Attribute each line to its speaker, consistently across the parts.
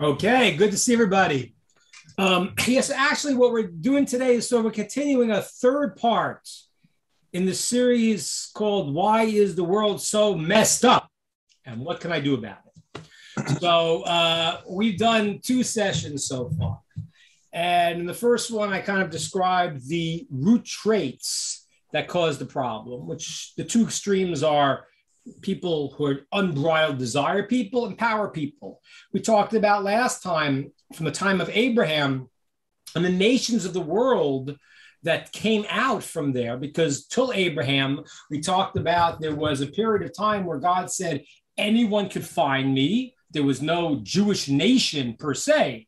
Speaker 1: Okay, good to see everybody. Um, yes, actually, what we're doing today is so we're continuing a third part in the series called Why is the World So Messed Up? And What Can I Do About It? So uh, we've done two sessions so far. And in the first one, I kind of described the root traits that cause the problem, which the two extremes are people who are unbridled desire people and power people. We talked about last time from the time of Abraham and the nations of the world that came out from there because till Abraham, we talked about there was a period of time where God said, anyone could find me. There was no Jewish nation per se.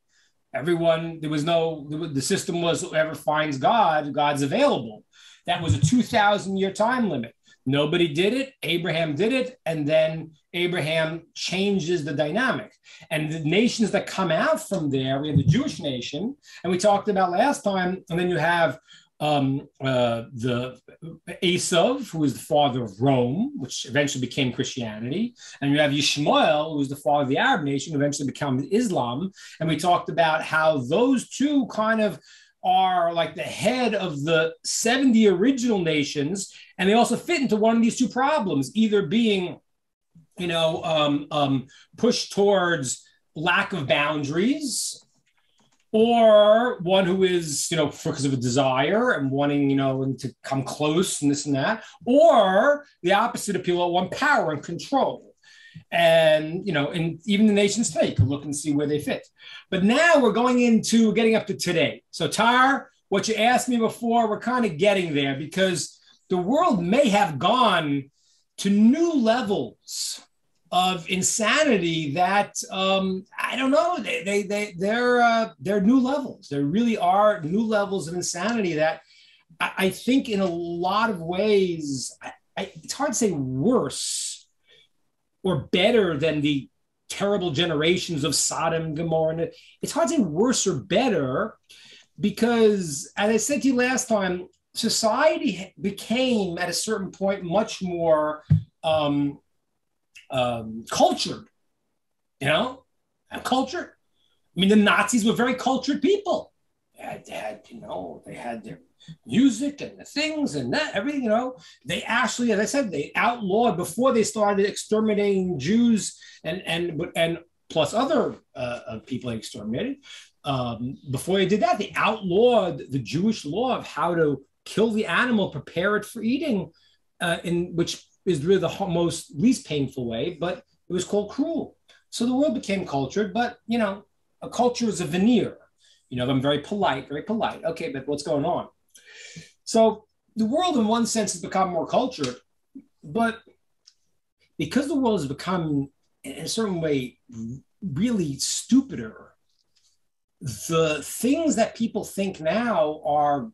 Speaker 1: Everyone, there was no, the system was whoever finds God, God's available. That was a 2,000 year time limit. Nobody did it. Abraham did it. And then Abraham changes the dynamic. And the nations that come out from there, we have the Jewish nation, and we talked about last time. And then you have um, uh, the Esav, who is the father of Rome, which eventually became Christianity, and you have Yishmael, who is the father of the Arab nation, who eventually becomes Islam. And we talked about how those two kind of are like the head of the 70 original nations, and they also fit into one of these two problems, either being, you know, um, um, pushed towards lack of boundaries, or one who is, you know, because of a desire and wanting, you know, to come close and this and that, or the opposite appeal, one power and control and you know, and even the nation state could look and see where they fit. But now we're going into getting up to today. So Tar, what you asked me before, we're kind of getting there because the world may have gone to new levels of insanity that um, I don't know. They they they they're uh, they're new levels. There really are new levels of insanity that I, I think in a lot of ways I, I, it's hard to say worse or better than the terrible generations of Sodom, Gomorrah. It's hard to say worse or better because, as I said to you last time, society became at a certain point much more um, um, cultured. You know, cultured. I mean, the Nazis were very cultured people. They had, they had, you know, they had their music and the things and that everything you know. They actually as i said they outlawed before they started exterminating jews and and and plus other uh, uh people exterminated. Um, before they did that they outlawed the jewish law of how to kill the animal prepare it for eating uh, in which is really the most least painful way but it was called cruel. So the world became cultured but you know a culture is a veneer. You know i'm very polite very polite. Okay but what's going on so the world, in one sense, has become more cultured, but because the world has become, in a certain way, really stupider, the things that people think now are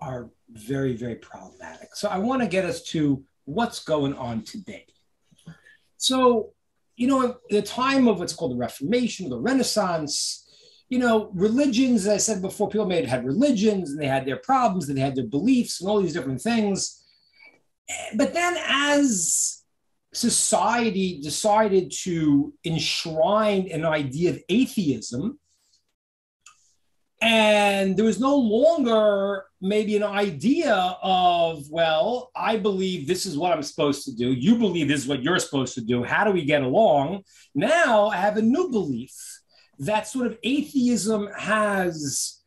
Speaker 1: are very, very problematic. So I want to get us to what's going on today. So, you know, the time of what's called the Reformation, the Renaissance, you know, religions, as I said before, people made had religions and they had their problems and they had their beliefs and all these different things. But then as society decided to enshrine an idea of atheism, and there was no longer maybe an idea of, well, I believe this is what I'm supposed to do. You believe this is what you're supposed to do. How do we get along? Now I have a new belief that sort of atheism has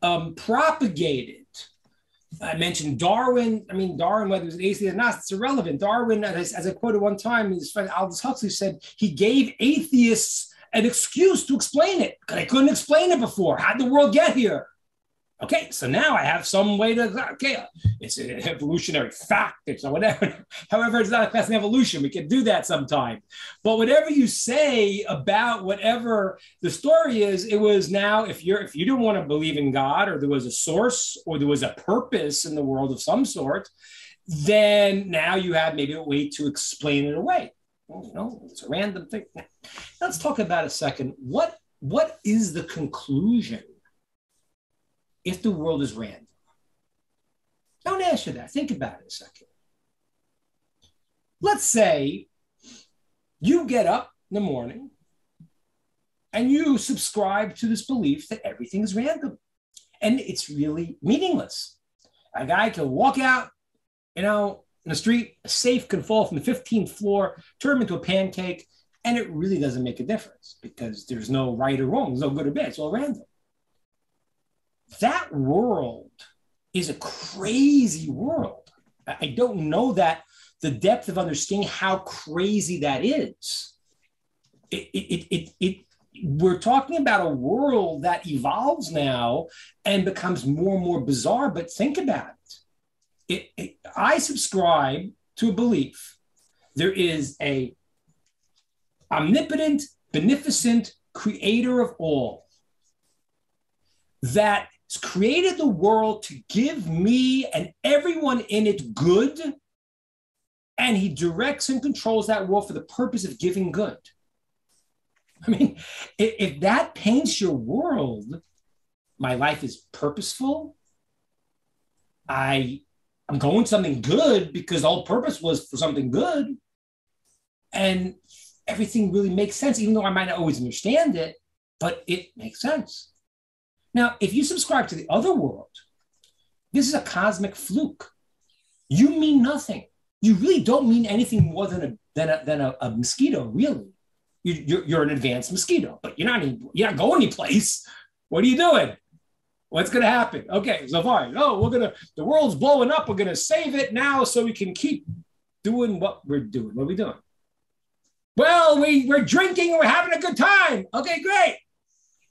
Speaker 1: um, propagated. I mentioned Darwin. I mean, Darwin, whether it's atheist or not, it's irrelevant. Darwin, as, as I quoted one time, his friend Aldous Huxley said he gave atheists an excuse to explain it because they couldn't explain it before. How did the world get here? Okay, so now I have some way to, okay, it's an evolutionary fact, it's whatever. However, it's not a class in evolution. We can do that sometime. But whatever you say about whatever the story is, it was now if you're if you don't want to believe in God or there was a source or there was a purpose in the world of some sort, then now you have maybe a way to explain it away. Well, you know, it's a random thing. Let's talk about a second. What what is the conclusion? If the world is random? Don't answer that. Think about it a second. Let's say you get up in the morning and you subscribe to this belief that everything is random and it's really meaningless. A guy can walk out, you know, in the street, a safe can fall from the 15th floor, turn into a pancake, and it really doesn't make a difference because there's no right or wrong, there's no good or bad, it's all random. That world is a crazy world. I don't know that the depth of understanding how crazy that is. It, it, it, it, we're talking about a world that evolves now and becomes more and more bizarre. But think about it. it, it I subscribe to a belief there is a omnipotent, beneficent creator of all that created the world to give me and everyone in it good. And he directs and controls that world for the purpose of giving good. I mean, if, if that paints your world, my life is purposeful. I I'm going something good because all purpose was for something good. And everything really makes sense, even though I might not always understand it, but it makes sense. Now, if you subscribe to the other world, this is a cosmic fluke. You mean nothing. You really don't mean anything more than a than a, than a, a mosquito, really you, you're, an advanced mosquito, but you're not even, you're not going anyplace. What are you doing? What's going to happen? Okay, so. Oh, we're to, the world's blowing up. We're going to save it now so we can keep doing what we're doing. What are we doing? Well, we, we're drinking and we're having a good time. Okay, great.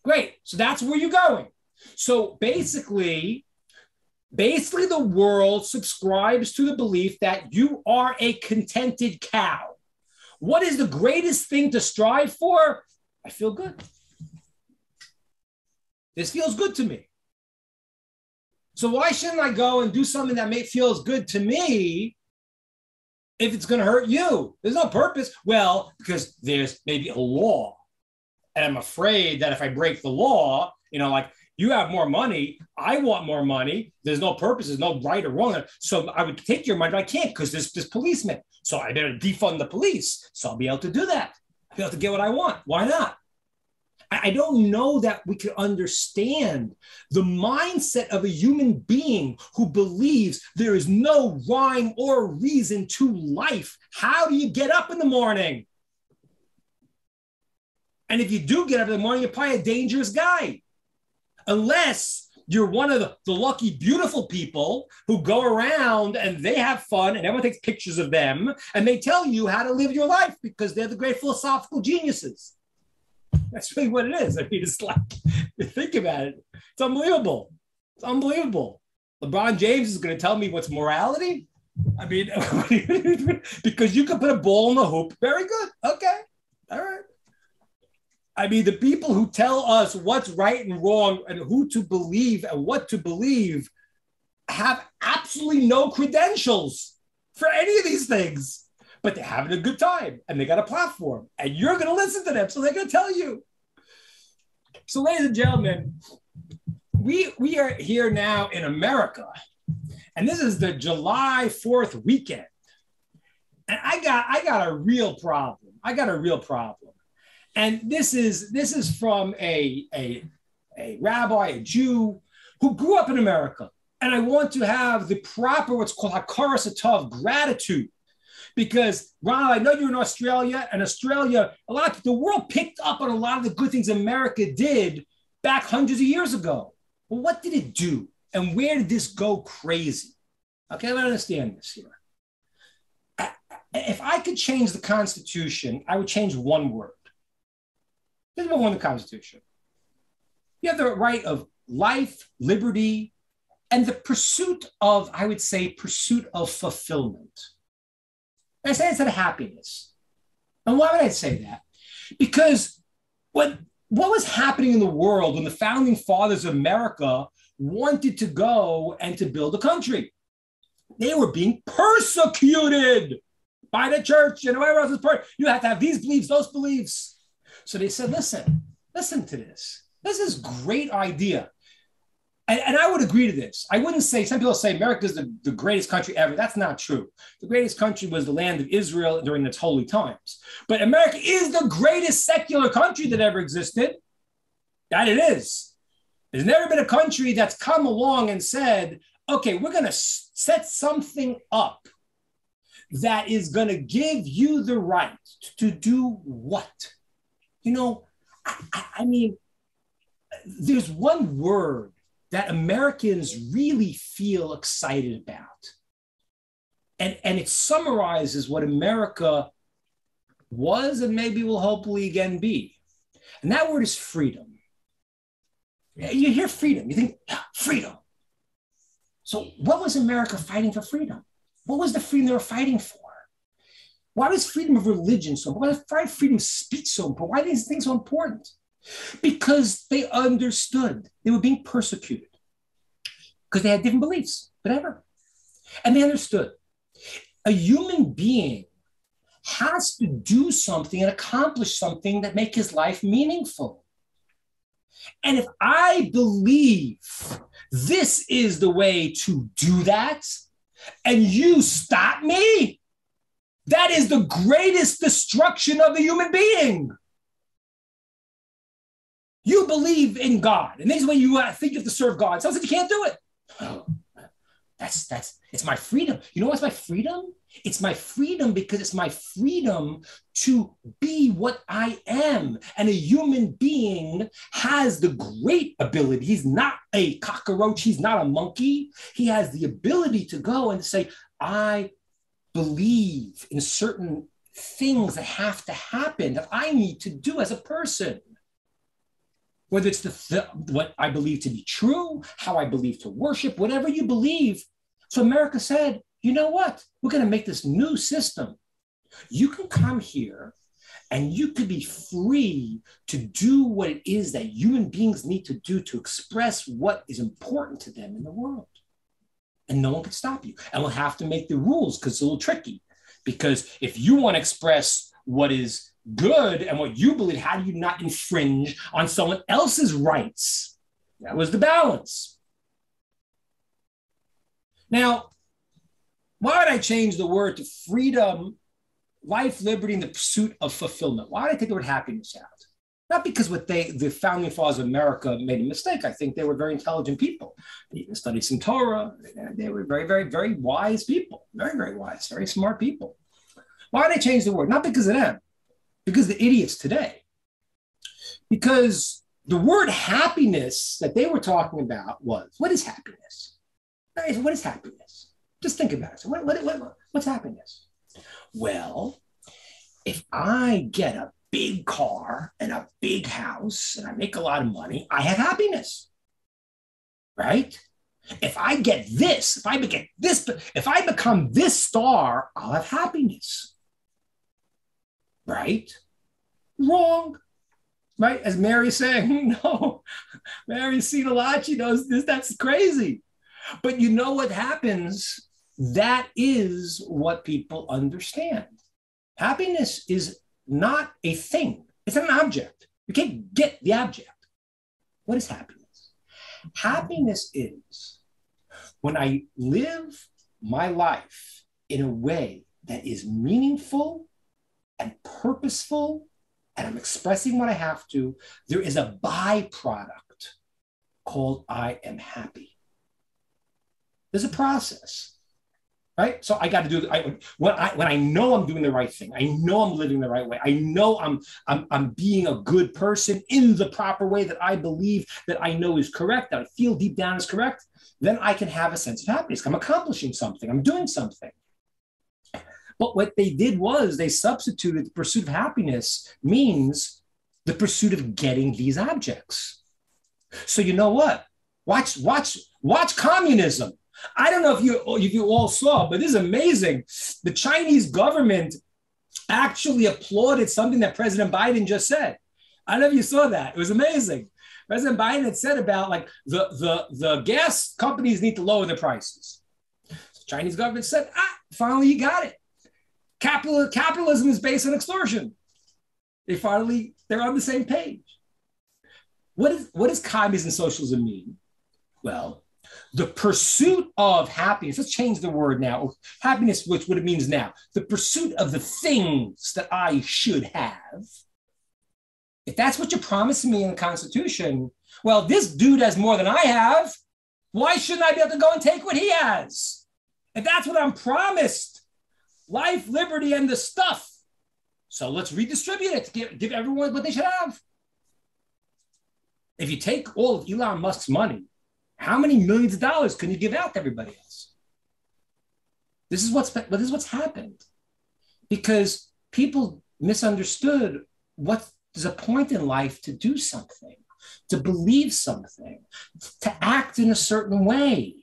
Speaker 1: Great. So that's where you're going. So basically, basically the world subscribes to the belief that you are a contented cow. What is the greatest thing to strive for? I feel good. This feels good to me. So why shouldn't I go and do something that may feels good to me if it's going to hurt you? There's no purpose. Well, because there's maybe a law. And I'm afraid that if I break the law, you know, like you have more money. I want more money. There's no purpose. There's no right or wrong. So I would take your money, but I can't because there's this policeman. So I better defund the police. So I'll be able to do that. I'll be able to get what I want. Why not? I don't know that we can understand the mindset of a human being who believes there is no rhyme or reason to life. How do you get up in the morning? And if you do get up in the morning, you're probably a dangerous guy unless you're one of the, the, lucky, beautiful people who go around and they have fun and everyone takes pictures of them and they tell you how to live your life because they're the great philosophical geniuses. That's really what it is. I mean, it's like, think about it, it's unbelievable. It's unbelievable. LeBron James is going to tell me what's morality. I mean, because you could put a ball in the hoop. Very good. Okay. I mean, the people who tell us what's right and wrong and who to believe and what to believe have absolutely no credentials for any of these things, but they're having a good time and they got a platform and you're going to listen to them. So they're going to tell you. So, ladies and gentlemen, we, we are here now in America, and this is the July 4th weekend. And I got, I got a real problem. I got a real problem and this is this is from a, a, a rabbi, a Jew who grew up in America. And I want to have the proper what's called hakaras hatov, gratitude. Because Ronald, I know you're in Australia, and Australia, a lot of the world picked up on a lot of the good things America did back hundreds of years ago. Well, what did it do? And where did this go crazy? Okay, I understand this here. If I could change the Constitution, I would change one word Here's what one the Constitution. You have the right of life, liberty, and the pursuit of, I would say, pursuit of fulfillment. And I say instead of happiness. And why would I say that? Because what, what was happening in the world when the founding fathers of America wanted to go and to build a country? They were being persecuted by the church and whoever else is part. you have to have these beliefs, those beliefs. So they said, listen, listen to this. This is great idea. and, and, I would agree to this. I wouldn't say, some people say America is the, the greatest country ever. That's not true. The greatest country was the land of Israel during its holy times. But America is the greatest secular country that ever existed. That it is. There's never been a country that's come along and said, okay, we're going to set something up that is going to give you the right to do what? You know, I, I mean, there's one word that Americans really feel excited about. And, and it summarizes what America was and maybe will hopefully again be. And that word is freedom. You hear freedom, you think, yeah, freedom. So, what was America fighting for freedom? What was the freedom they were fighting for? Why was freedom of religion so important? Why was freedom of speech so important? Why are these things so important? Because they understood they were being persecuted because they had different beliefs, whatever. And they understood a human being has to do something and accomplish something that make his life meaningful. And if I believe this is the way to do that, and you stop me, that is the greatest destruction of the human being. You believe in God, and this is when you uh, think you have to serve God. Someone said you can't do it. Oh, that's that's it's my freedom. You know what's my freedom? It's my freedom because it's my freedom to be what I am. And a human being has the great ability. He's not a cockroach, he's not a monkey. He has the ability to go and say, I believe in certain things that have to happen that I need to do as a person. Whether it's the, the, what I believe to be true, how I believe to worship, whatever you believe. So America said, you know what? We're going to make this new system. You can come here and you could be free to do what it is that human beings need to do to express what is important to them in the world. And no one can stop you. And we'll have to make the rules because it's a little tricky. Because if you want to express what is good and what you believe, how do you not infringe on someone else's rights? That was the balance. Now, why did I change the word to freedom, life, liberty, and the pursuit of fulfillment? Why did I take the word happiness out? Not because what they, the founding fathers of America made a mistake. I think they were very intelligent people. They studied some Torah. They were very, very, very wise people. Very, very wise, very smart people. Why did I change the word? Not because of them, because the idiots today. Because the word happiness that they were talking about was what is happiness? What is happiness? Just think about it. So what, what, what, what's happiness? Well, if I get a big car and a big house and I make a lot of money, I have happiness. Right? If I get this, if I get this, if I become this star, I'll have happiness. Right? Wrong. Right? As Mary's saying, no, lot. She knows this. That's crazy. But you know what happens that is what people understand. Happiness is not a thing, it's an object. You can't get the object. What is happiness? Happiness is when I live my life in a way that is meaningful and purposeful, and I'm expressing what I have to, there is a byproduct called I am happy. There's a process right? So I got to do I, when I when I know I'm doing the right thing, I know I'm living the right way, I know I'm I'm I'm being a good person in the proper way that I believe that I know is correct, that I feel deep down is correct. Then I can have a sense of happiness. I'm accomplishing something. I'm doing something. But what they did was they substituted the pursuit of happiness means the pursuit of getting these objects. So you know what? Watch, watch, watch communism. I don't know if you if you all saw, but this is amazing. The Chinese government actually applauded something that President Biden just said. I don't know if you saw that. It was amazing. President Biden had said about like the the the gas companies need to lower their prices. The Chinese government said, ah, finally you got it. Capital, capitalism is based on extortion. They finally they're on the same page. What is what does communism and socialism mean? Well, the pursuit of happiness, let's change the word now. Happiness, which what it means now, the pursuit of the things that I should have. If that's what you're promising me in the Constitution, well, this dude has more than I have. Why shouldn't I be able to go and take what he has? If that's what I'm promised, life, liberty, and the stuff. So let's redistribute it, give, give everyone what they should have. If you take all of Elon Musk's money, how many millions of dollars can you give out to everybody else? This is what's this is what's happened because people misunderstood what there's a point in life to do something, to believe something, to act in a certain way.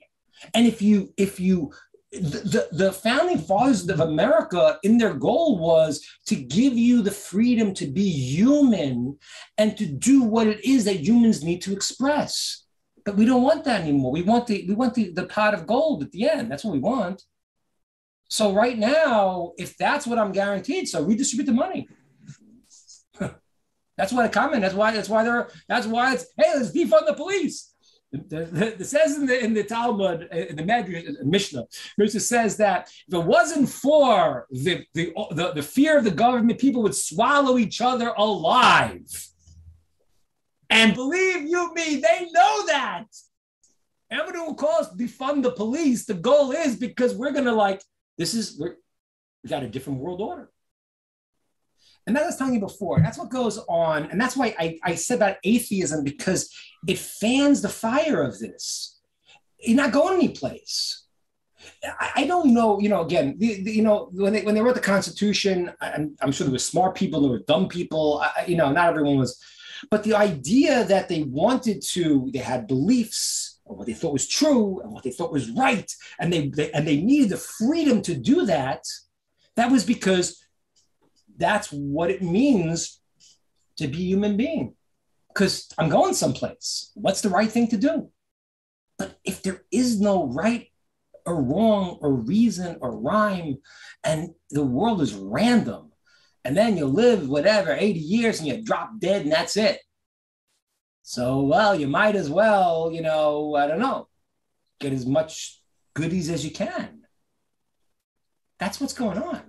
Speaker 1: And if you if you the, the founding fathers of America, in their goal was to give you the freedom to be human and to do what it is that humans need to express. But we don't want that anymore. We want the we want the, the pot of gold at the end. That's what we want. So right now, if that's what I'm guaranteed, so redistribute the money. that's why the comment. That's why. That's why they're. That's why it's. Hey, let's defund the police. It says in the in the Talmud, uh, in the Medrash, uh, Mishnah, Mishnah says that if it wasn't for the, the, the, the fear of the government, people would swallow each other alive. And believe you me, they know that. Everyone who calls to defund the police, the goal is because we're gonna like, this is we're we got a different world order. And that I was telling you before, that's what goes on. And that's why I, I said about atheism, because it fans the fire of this. You're not going anyplace. I, I don't know, you know, again, the, the, you know, when they, when they wrote the Constitution, I'm, I'm sure there were smart people, there were dumb people, I, you know, not everyone was, but the idea that they wanted to, they had beliefs, or what they thought was true and what they thought was right, and they, they and they needed the freedom to do that. That was because that's what it means to be a human being. Because I'm going someplace. What's the right thing to do? But if there is no right or wrong or reason or rhyme, and the world is random, and then you live whatever 80 years and you drop dead and that's it. So, well, you might as well, you know, I don't know, get as much goodies as you can. That's what's going on.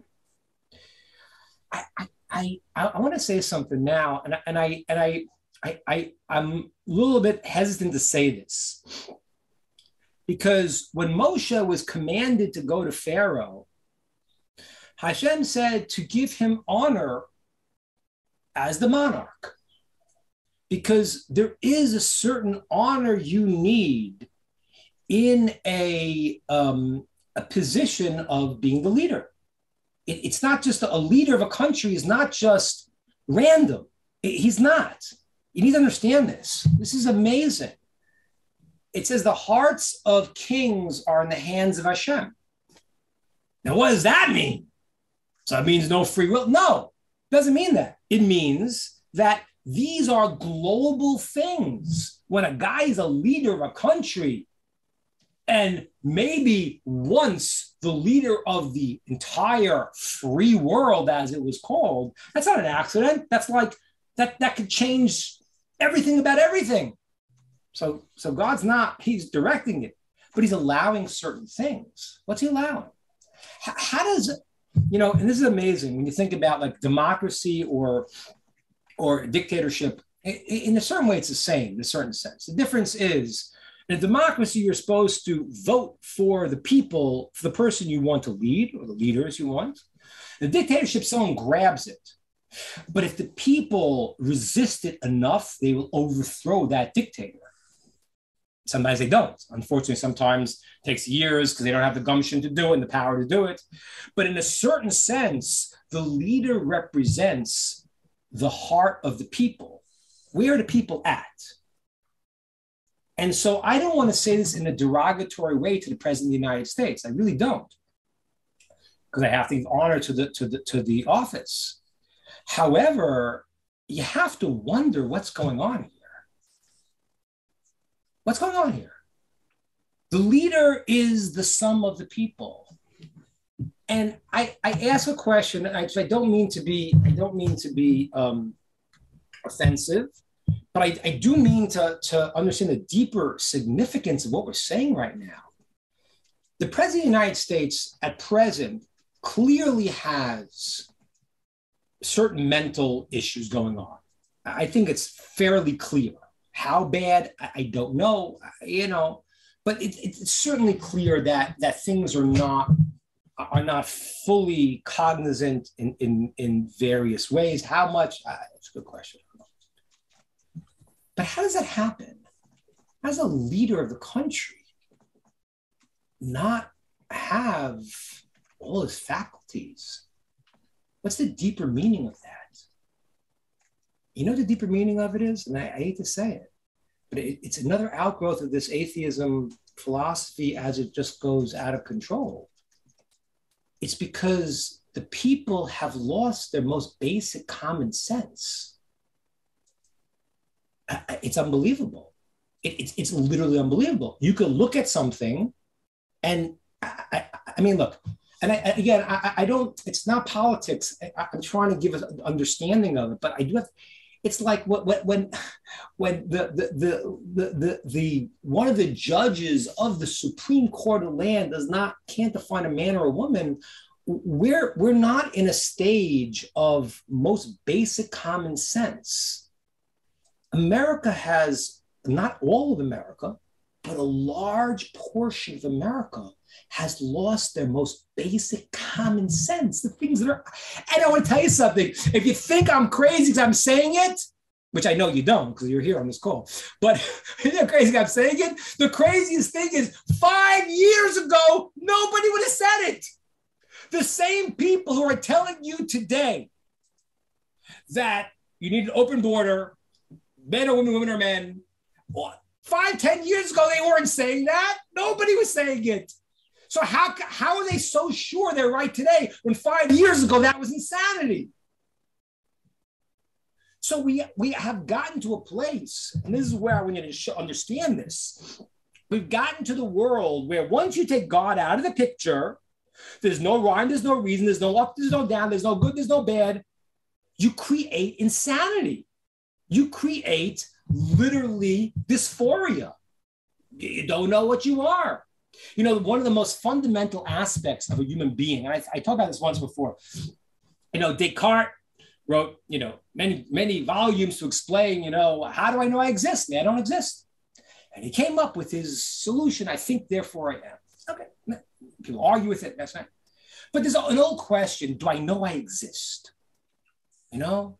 Speaker 1: I I I, I want to say something now, and and I and I I, I I'm a little bit hesitant to say this because when Moshe was commanded to go to Pharaoh, Hashem said to give him honor as the monarch because there is a certain honor you need in a um, a position of being the leader it, it's not just a, a, leader of a country is not just random. It, he's not. You need to understand this. This is amazing. It says the hearts of kings are in the hands of Hashem. Now, what does that mean? So means no free will? No, doesn't mean that. It means that these are global things. When a guy is a leader of a country, and maybe once the leader of the entire free world, as it was called, that's not an accident. That's like that that could change everything about everything. So so God's not, he's directing it, but he's allowing certain things. What's he allowing? How does you know, and this is amazing when you think about like democracy or or dictatorship. In a certain way, it's the same in a certain sense. The difference is in a democracy, you're supposed to vote for the people, for the person you want to lead or the leaders you want. The dictatorship, someone grabs it. But if the people resist it enough, they will overthrow that dictator. Sometimes they don't. Unfortunately, sometimes takes years because they don't have the gumption to do it and the power to do it. But in a certain sense, the leader represents the heart of the people. Where are the people at? And so I don't want to say this in a derogatory way to the president of the United States. I really don't, because I have to give honor to the to the to the office. However, you have to wonder what's going on here. What's going on here? The leader is the sum of the people. And I, I ask a question, I, I don't mean to be, I don't mean to be um, offensive, but I, I do mean to, to understand the deeper significance of what we're saying right now. The President of the United States at present clearly has certain mental issues going on. I think it's fairly clear. How bad, I don't know, you know, but it, it's certainly clear that that things are not are not fully cognizant in, in, in various ways. How much? Uh, it's a good question. But how does that happen? As a leader of the country, not have all his faculties? What's the deeper meaning of that? You know the deeper meaning of it is, and I, I hate to say it, but it, it's another outgrowth of this atheism philosophy as it just goes out of control. It's because the people have lost their most basic common sense. Uh, uh, it's unbelievable. It, it's, it's literally unbelievable. You could look at something and I, I, I mean, look, and I, again, I, I, don't, it's not politics. I, am trying to give an understanding of it, but I do have, it's like when, when, when the, the, the, the, the, the, one of the judges of the Supreme Court of land does not, can't define a man or a woman, we're, we're not in a stage of most basic common sense. America has, not all of America, but a large portion of America has lost their most basic common sense, the things that are. And I want to tell you something. If you think I'm crazy because I'm saying it, which I know you don't because you're here on this call, but you're crazy I'm saying it. The craziest thing is five years ago, nobody would have said it. The same people who are telling you today that you need an open border, men or women, women or men. Five, ten years ago, they weren't saying that. Nobody was saying it. So how, how are they so sure they're right today when five years ago that was insanity? So we, we have gotten to a place, and this is where I want you to understand this. We've gotten to the world where once you take God out of the picture, there's no rhyme, there's no reason, there's no up, there's no down, there's no good, there's no bad. You create insanity. You create literally dysphoria. You don't know what you are. You know, one of the most fundamental aspects of a human being, and I, I talked about this once before, you know, Descartes wrote, you know, many, many volumes to explain, you know, how do I know I exist? I don't exist. And he came up with his solution, I think, therefore I am. Okay. People argue with it, that's fine. But there's an old question do I know I exist? You know?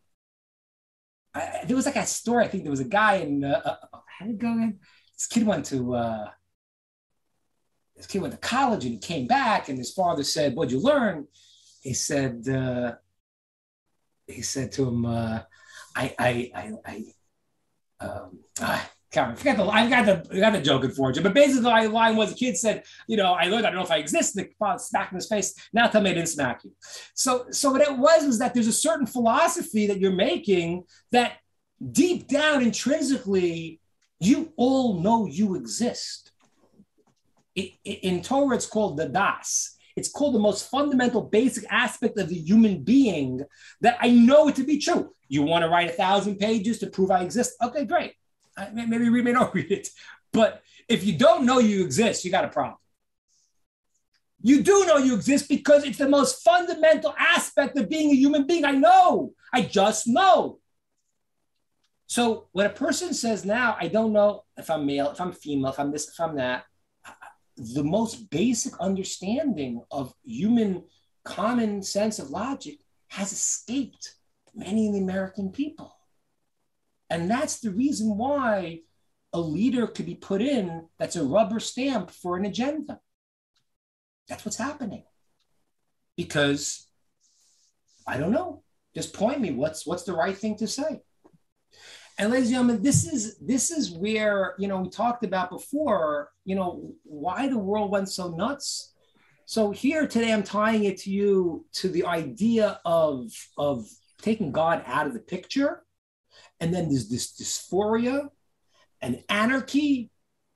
Speaker 1: I, there was like a story, I think there was a guy in, uh, uh, how did it go again? This kid went to, uh, this kid went to college and he came back and his father said, what'd you learn? He said, uh, he said to him, uh, I, I, I, I, um, I can't forget the I got the I got the joke for you, but basically the line was the kid said, you know, I learned I don't know if I exist. The father smacked in his face. Now tell me I didn't smack you. So so what it was was that there's a certain philosophy that you're making that deep down intrinsically you all know you exist in Torah, it's called the das. It's called the most fundamental, basic aspect of the human being that I know it to be true. You want to write a thousand pages to prove I exist? Okay, great. Maybe read, may not read it. But if you don't know you exist, you got a problem. You do know you exist because it's the most fundamental aspect of being a human being. I know. I just know. So when a person says now, I don't know if I'm male, if I'm female, if I'm this, if I'm that, the most basic understanding of human common sense of logic has escaped many of the American people. And that's the reason why a leader could be put in that's a rubber stamp for an agenda. That's what's happening. Because I don't know. Just point me what's what's the right thing to say. And ladies and gentlemen, this is this is where you know we talked about before. You know why the world went so nuts. So here today, I'm tying it to you to the idea of of taking God out of the picture, and then there's this dysphoria and anarchy.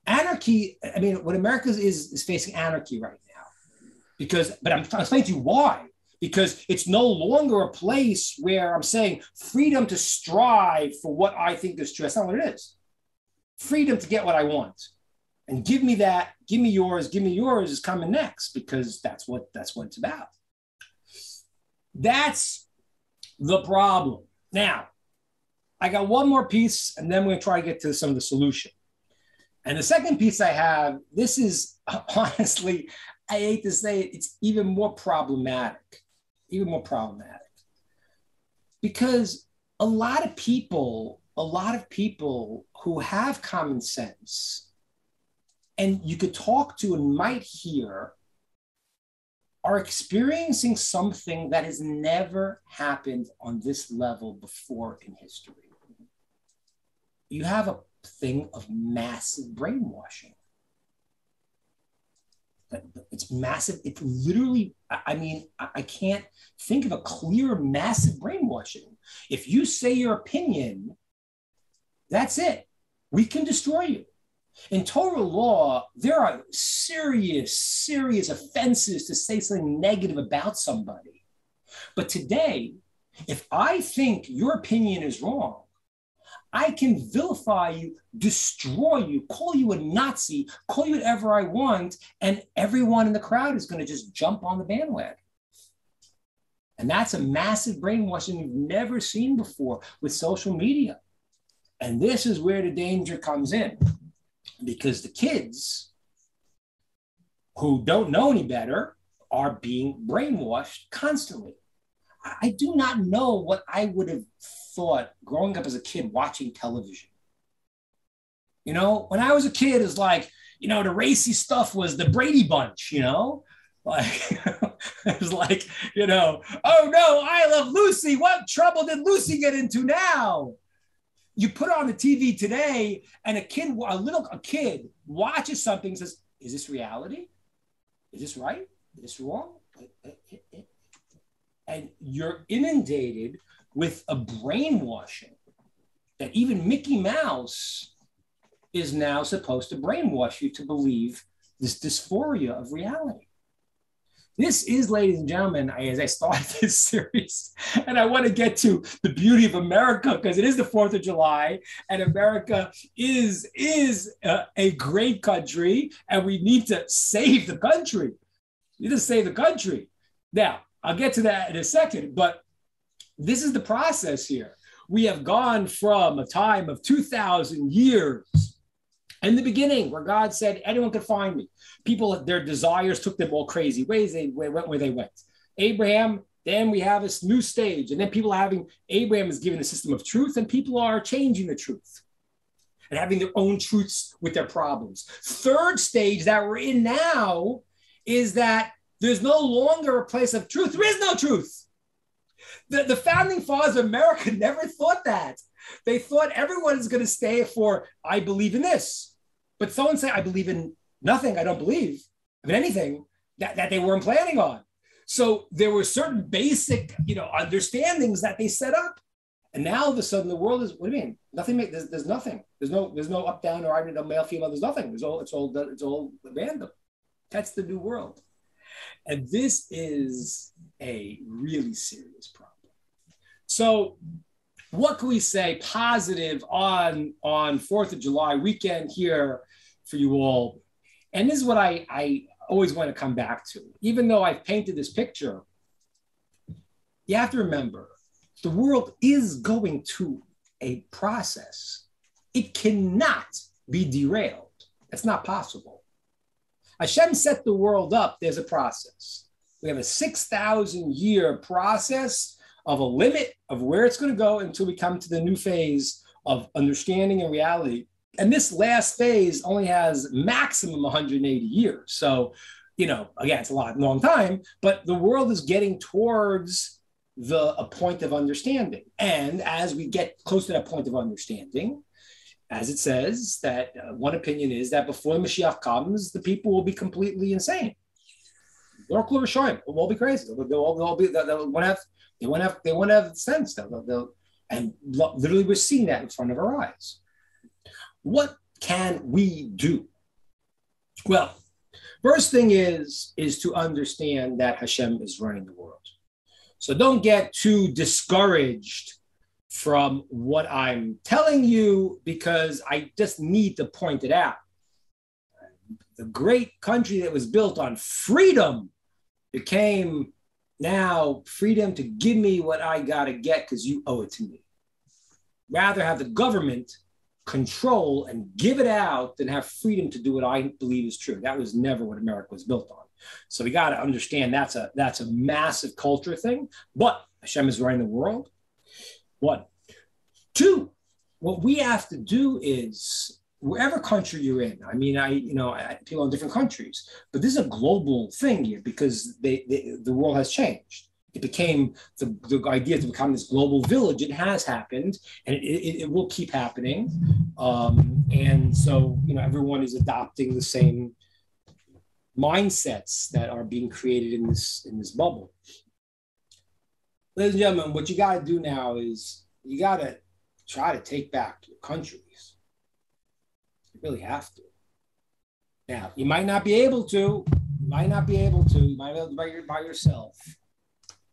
Speaker 1: Anarchy. I mean, what America is is facing anarchy right now, because. But I'm explaining to you why because it's no longer a place where I'm saying freedom to strive for what I think is true. That's not what it is. Freedom to get what I want. And give me that, give me yours, give me yours is coming next because that's what that's what it's about. That's the problem. Now, I got one more piece, and then we're gonna try to get to some of the solution. And the second piece I have, this is honestly, I hate to say it, it's even more problematic, even more problematic. Because a lot of people, a lot of people who have common sense and you could talk to and might hear are experiencing something that has never happened on this level before in history. You have a thing of massive brainwashing. It's massive. It's literally, I mean, I can't think of a clear, massive brainwashing. If you say your opinion, that's it. We can destroy you. In Torah law, there are serious, serious offenses to say something negative about somebody. But today, if I think your opinion is wrong, I can vilify you, destroy you, call you a Nazi, call you whatever I want, and everyone in the crowd is going to just jump on the bandwagon. And that's a massive brainwashing you've never seen before with social media. And this is where the danger comes in because the kids who don't know any better are being brainwashed constantly. I do not know what I would have thought growing up as a kid watching television. You know, when I was a kid, it's like, you know, the racy stuff was the Brady Bunch, you know? Like, it was like, you know, oh no, I love Lucy. What trouble did Lucy get into now? You put on the TV today, and a kid, a little a kid watches something says, Is this reality? Is this right? Is this wrong? And you're inundated with a brainwashing that even Mickey Mouse is now supposed to brainwash you to believe this dysphoria of reality. This is, ladies and gentlemen, as I start this series, and I want to get to the beauty of America because it is the 4th of July, and America is, is a, a great country, and we need to save the country. We need to save the country. Now, I'll get to that in a second, but this is the process here. We have gone from a time of 2,000 years in the beginning where God said, anyone could find me. People, their desires took them all crazy ways. They went where they went. Abraham, then we have this new stage. And then people having, Abraham is given a system of truth, and people are changing the truth and having their own truths with their problems. Third stage that we're in now is that there's no longer a place of truth. There is no truth. The, the founding fathers of America never thought that. They thought everyone is going to stay for, I believe in this. But someone say, I believe in nothing, I don't believe in anything that, that they weren't planning on. So there were certain basic, you know, understandings that they set up. And now all of a sudden the world is, what do you mean? Nothing, there's, there's nothing. There's no, there's no up, down, or no male, female, there's nothing. There's all, it's all, it's all random. That's the new world. And this is a really serious problem. So, what can we say positive on on Fourth of July weekend here for you all? And this is what I, I always want to come back to. Even though I've painted this picture, you have to remember the world is going to a process. It cannot be derailed. That's not possible. Hashem set the world up, there's a process. We have a 6,000 year process of a limit of where it's going to go until we come to the new phase of understanding and reality. And this last phase only has maximum 180 years. So, you know, again, it's a lot, long time, but the world is getting towards the a point of understanding. And as we get close to that point of understanding, as it says, that uh, one opinion is that before the Mashiach comes, the people will be completely insane. They'll all be crazy. They'll, they'll, all be, they'll, they'll have they won't have they won't have sense. They'll, they'll, and literally, we're seeing that in front of our eyes. What can we do? Well, first thing is is to understand that Hashem is running the world. So don't get too discouraged from what I'm telling you because I just need to point it out. The great country that was built on freedom became now freedom to give me what I got to get because you owe it to me. Rather have the government control and give it out than have freedom to do what I believe is true. That was never what America was built on. So we got to understand that's a that's a massive culture thing. But Hashem is running the world. One, two. What we have to do is wherever country you're in. I mean, I you know I, people in different countries, but this is a global thing here because they, they the world has changed it became the, the idea to become this global village. It has happened, and it, it, it will keep happening. Um, and so, you know, everyone is adopting the same mindsets that are being created in this in this bubble. Ladies and gentlemen, what you got to do now is you got to try to take back your countries. You really have to. Now, you might not be able to. You might not be able to. You might be able to by, your, by yourself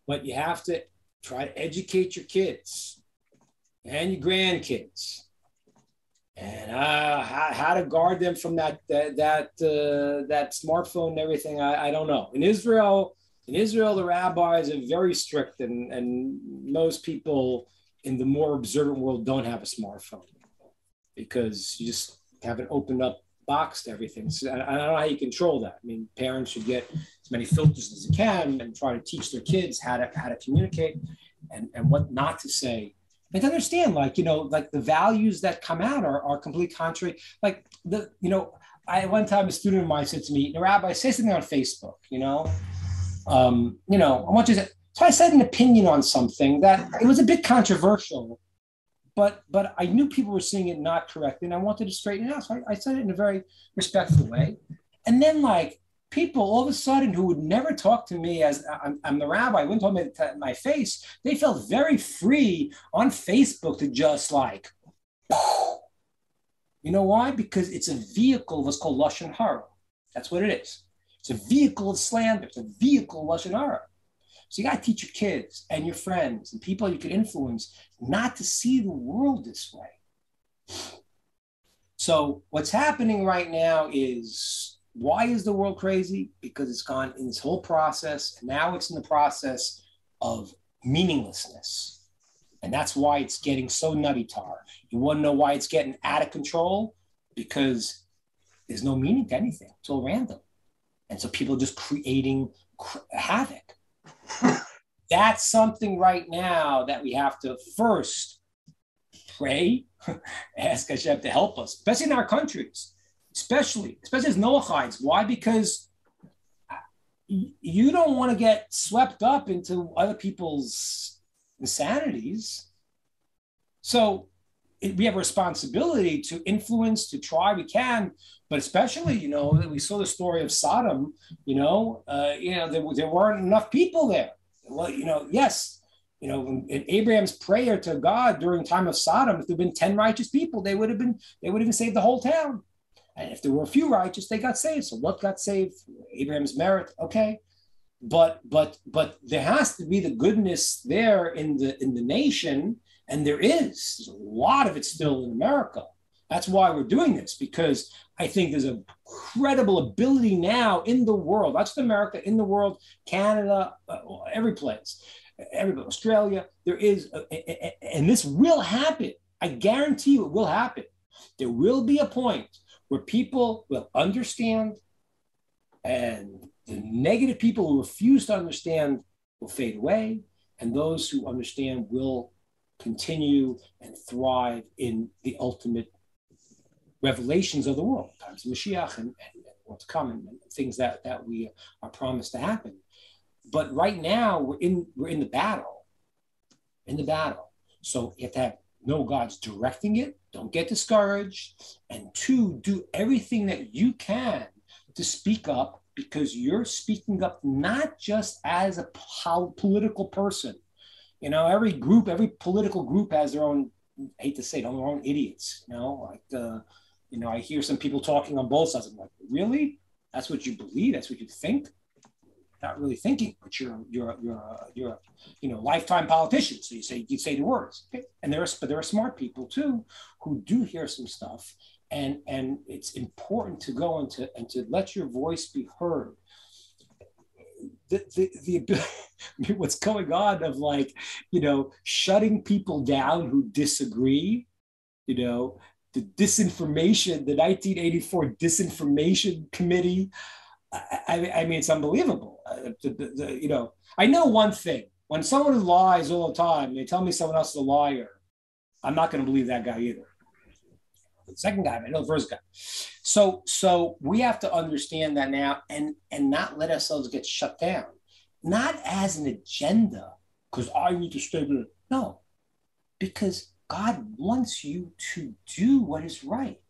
Speaker 1: but you have to try to educate your kids and your grandkids and uh, how, how, to guard them from that that that, uh, that smartphone and everything I, I don't know in israel in israel the rabbis are very strict and, and most people in the more observant world don't have a smartphone because you just haven't opened up boxed everything. So I, I, don't know how you control that. I mean, parents should get as many filters as they can and try to teach their kids how to how to communicate and, and what not to say. And to understand, like, you know, like the values that come out are, are completely contrary. Like the, you know, I one time a student of mine said to me, the Rabbi, say something on Facebook, you know. Um, you know, I want you to so I said an opinion on something that it was a bit controversial but but I knew people were seeing it not correctly, and I wanted to straighten it out. So I, I said it in a very respectful way. And then like people all of a sudden who would never talk to me as I'm, I'm the rabbi, wouldn't talk me to my face. They felt very free on Facebook to just like, you know why? Because it's a vehicle of what's called lashon hara. That's what it is. It's a vehicle of slander. It's a vehicle of lashon. So you got to teach your kids and your friends and people you can influence not to see the world this way. So what's happening right now is why is the world crazy? Because it's gone in this whole process, and now it's in the process of meaninglessness. And that's why it's getting so nutty tar. You want to know why it's getting out of control? Because there's no meaning to anything. It's all random. And so people are just creating havoc. That's something right now that we have to first pray, ask Hashem to help us, especially in our countries, especially, especially as Noachites. Why? Because uh, you don't want to get swept up into other people's insanities. So we have a responsibility to influence, to try. We can, but especially, you know, we saw the story of Sodom. You know, uh, you know, there, there weren't enough people there. Well, you know, yes, you know, in, Abraham's prayer to God during time of Sodom, if there'd been ten righteous people, they would have been they would have been saved the whole town. And if there were a few righteous, they got saved. So what got saved? Abraham's merit, okay. But but but there has to be the goodness there in the in the nation and there is. There's a lot of it still in America. That's why we're doing this, because I think there's a credible ability now in the world, just America, in the world, Canada, uh, every place, every Australia. There is, a, a, a, and this will happen. I guarantee you it will happen. There will be a point where people will understand, and the negative people who refuse to understand will fade away, and those who understand will continue and thrive in the ultimate revelations of the world, times of Mashiach and, and what's coming, and things that, that we are promised to happen. But right now we're in we're in the battle, in the battle. So you have to have know God's directing it. Don't get discouraged, and two, do everything that you can to speak up because you're speaking up not just as a political person, you know, every group, every political group has their own, I hate to say it, their own idiots, you know, like, uh, you know, I hear some people talking on both sides. I'm like, really? That's what you believe? That's what you think? not really thinking, but you're you're you're a, you're a you know lifetime politician. So you say you say the words, and there are but there are smart people too who do hear some stuff, and and it's important to go and and to let your voice be heard. The, the, the what's going on of like you know shutting people down who disagree you know the disinformation, the 1984 disinformation committee. I, I mean, it's unbelievable. Uh, the, the, the, you know, I know one thing: when someone lies all the time, they tell me someone else is a liar. I'm not going to believe that guy either. The second guy, I know the first guy. So, so we have to understand that now, and and not let ourselves get shut down, not as an agenda, because I need to stay there. No, because God wants you to do what is right.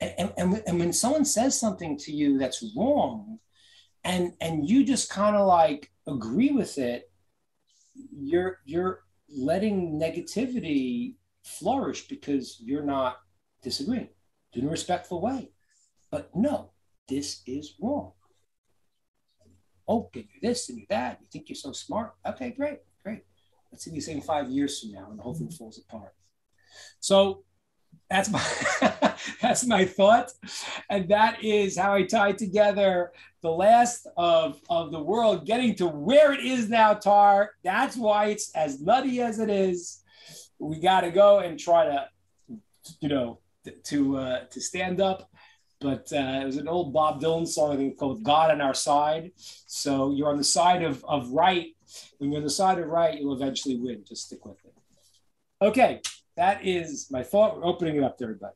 Speaker 1: And, and, and when someone says something to you that's wrong, and and you just kind of like agree with it, you're you're letting negativity flourish because you're not disagreeing in a respectful way. But no, this is wrong. Oh, can you this and you that. You think you're so smart. Okay, great let's see the same five years from now and the whole thing falls apart. So that's my that's my thought. And that is how I tie together the last of, of the world getting to where it is now, Tar. That's why it's as nutty as it is. We got to go and try to, you know, to uh, to stand up. But uh, it was an old Bob Dylan song I think called "God on Our Side." So you're on the side of of right when you're on the side of right, you'll eventually win. Just stick with it. Okay, that is my thought. We're opening it up to everybody.